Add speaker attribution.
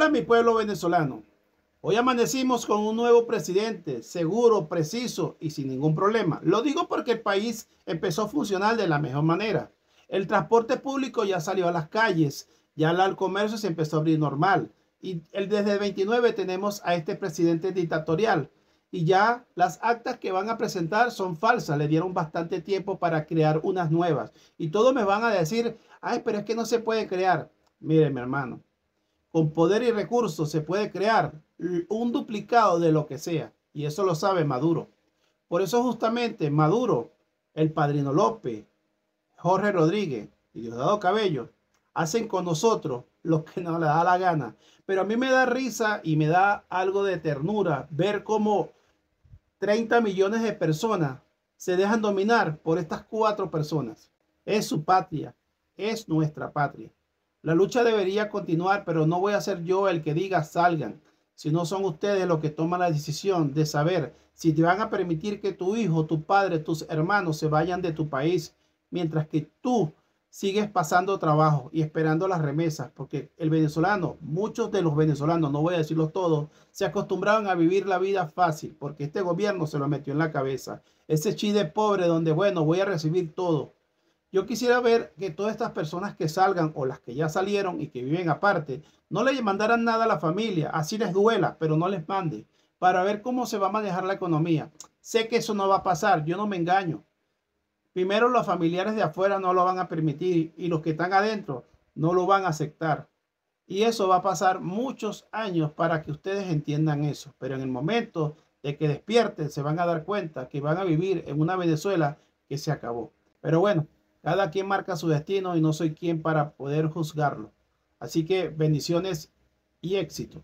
Speaker 1: Hola mi pueblo venezolano. Hoy amanecimos con un nuevo presidente, seguro, preciso y sin ningún problema. Lo digo porque el país empezó a funcionar de la mejor manera. El transporte público ya salió a las calles, ya el comercio se empezó a abrir normal. Y el, desde el 29 tenemos a este presidente dictatorial. Y ya las actas que van a presentar son falsas. Le dieron bastante tiempo para crear unas nuevas. Y todos me van a decir, ay, pero es que no se puede crear. Mire, mi hermano, con poder y recursos se puede crear un duplicado de lo que sea. Y eso lo sabe Maduro. Por eso justamente Maduro, el Padrino López, Jorge Rodríguez y Diosdado Cabello hacen con nosotros lo que nos le da la gana. Pero a mí me da risa y me da algo de ternura ver cómo 30 millones de personas se dejan dominar por estas cuatro personas. Es su patria, es nuestra patria. La lucha debería continuar, pero no voy a ser yo el que diga salgan, sino son ustedes los que toman la decisión de saber si te van a permitir que tu hijo, tu padre, tus hermanos se vayan de tu país, mientras que tú sigues pasando trabajo y esperando las remesas, porque el venezolano, muchos de los venezolanos, no voy a decirlo todos, se acostumbraron a vivir la vida fácil, porque este gobierno se lo metió en la cabeza. Ese chide pobre donde, bueno, voy a recibir todo. Yo quisiera ver que todas estas personas que salgan o las que ya salieron y que viven aparte, no le mandaran nada a la familia, así les duela, pero no les mande, para ver cómo se va a manejar la economía. Sé que eso no va a pasar, yo no me engaño. Primero los familiares de afuera no lo van a permitir y los que están adentro no lo van a aceptar. Y eso va a pasar muchos años para que ustedes entiendan eso. Pero en el momento de que despierten, se van a dar cuenta que van a vivir en una Venezuela que se acabó. Pero bueno, cada quien marca su destino y no soy quien para poder juzgarlo. Así que bendiciones y éxito.